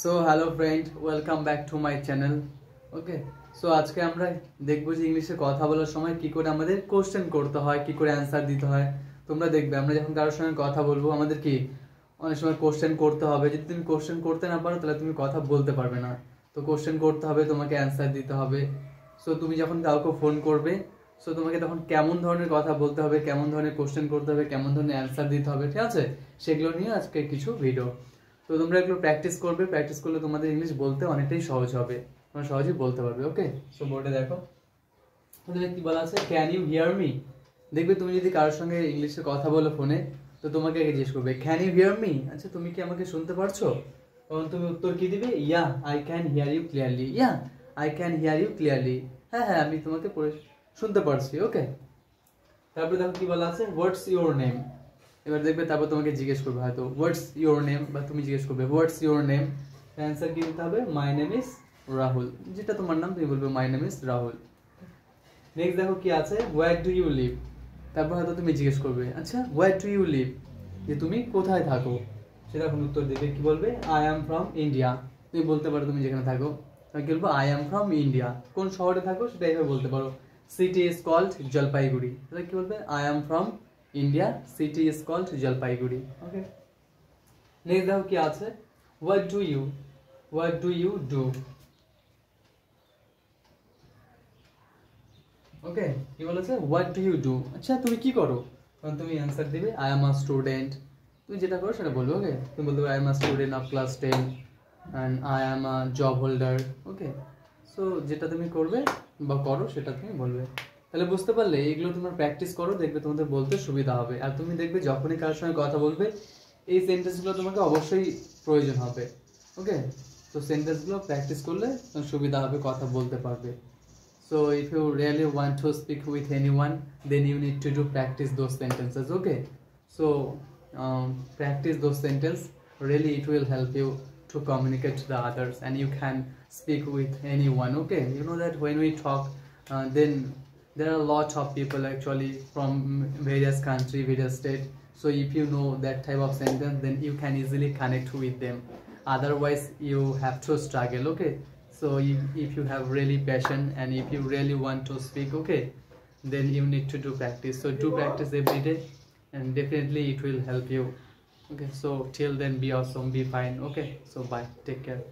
So hello friend welcome back to my channel okay so আজকে আমরা দেখব যে ইংলিশে কথা বলার সময় কি করে আমাদের কোশ্চেন করতে হয়, কি করে অ্যান্সার দিতে হয়। তোমরা দেখবে, আমরা যখন কারোর সঙ্গে কথা বলব, আমাদের কি অনেক সময় কোশ্চেন করতে হবে। যদি তুমি কোশ্চেন করতে না পারো, তাহলে তুমি কথা বলতে পারবে না। তো কোশ্চেন করতে হবে, তোমাকে অ্যান্সার দিতে হবে। সো তুমি যখন কাউকে ফোন করবে সো তোমাকে তখন কেমন ধরনের কথা বলতে হবে, কেমন ধরনের কোশ্চেন করতে হবে, কেমন ধরনের অ্যান্সার দিতে হবে, ঠিক আছে? সেগুলো নিয়ে আজকে কিছু ভিডিও তো তোমরা একটু প্র্যাকটিস করবে প্র্যাকটিস করলে তোমাদের ইংলিশ বলতে অনেকটাই সহজ হবে। তোমরা সহজেই বলতে পারবে ওকে সো বোর্ডে দেখো। ওখানে কি বলা আছে? ক্যান ইউ হিয়ার মি দেখবে তুমি যদি কারোর সঙ্গে ইংলিশে কথা বলো ফোনে তো তোমাকে আগে জিজ্ঞেস করবে ক্যান ইউ হিয়ার মি আচ্ছা তুমি কি আমাকে শুনতে পারছ? তখন তুমি উত্তর কি দিবে? Yeah I can hear you clearly yeah I can hear you clearly হ্যাঁ হ্যাঁ আমি তোমাকে শুনতে পারছি ওকে তারপরে দেখো কি বলা আছে? হোয়াটস ইউর নেম এবার দেখবে তারপর তোমাকে জিজ্ঞেস করবে হয়তো হোয়াটস ইউর নেম বা তুমি জিজ্ঞেস করবে হোয়াটস ইউর নেম অ্যান্সার কি দিতে হবে? মাই নেম ইজ রাহুল যেটা তোমার নাম, তুমি বলবে my name is Rahul next দেখো কি আছে হোয়ার ডু ইউ লিভ তারপর হয়তো তুমি জিজ্ঞেস করবে আচ্ছা হোয়ার ডু ইউ লিভ যে তুমি কোথায় থাকো? সেটা এখন উত্তর দেবে, কি বলবে? আই অ্যাম ফ্রম ইন্ডিয়া তুমি বলতে পারো তুমি যেখানে থাকো। আমি কি বলব আই অ্যাম ফ্রম ইন্ডিয়া কোন শহরে থাকো সেটা এইভাবে বলতে পারো। সিটি ইজ কল্ড জলপাইগুড়ি তাহলে কি বলবে? I am from India city is called Jalpaiguri okay next দেখো কি আছে? What do you what do you do okay কি বলেছে? হোয়াট ডু ইউ ডু আচ্ছা তুমি কি করো? তখন তুমি অ্যান্সার দিবে আই এম আ স্টুডেন্ট তুমি যেটা করো সেটা বলবে ওকে তুমি বলতে I am a student of class ten and I am a job holder okay so যেটা তুমি করবে বা করো, সেটা তুমি বলবে। তাহলে বুঝতে পারলে এগুলো তোমার প্র্যাকটিস করো, দেখবে তোমাদের বলতে সুবিধা হবে। আর তুমি দেখবে যখনই কারোর সঙ্গে কথা বলবে, এই সেন্টেন্সগুলো তোমাকে অবশ্যই প্রয়োজন হবে। ওকে তো সেন্টেন্সগুলো প্র্যাকটিস করলে তোমার সুবিধা হবে কথা বলতে পারবে। So if you really want to speak with anyone then you need to do practice those sentences okay so practice those sentence really it will help you to communicate to the others and you can speak with anyone okay you know that when we talk then there are a lot of people actually from various country, various state. So if you know that type of sentence, then you can easily connect with them. Otherwise, you have to struggle. Okay so if, if you have really passion and if you really want to speak okay then you need to do practice so do practice every day and definitely it will help you okay so till then be awesome be fine okay so bye take care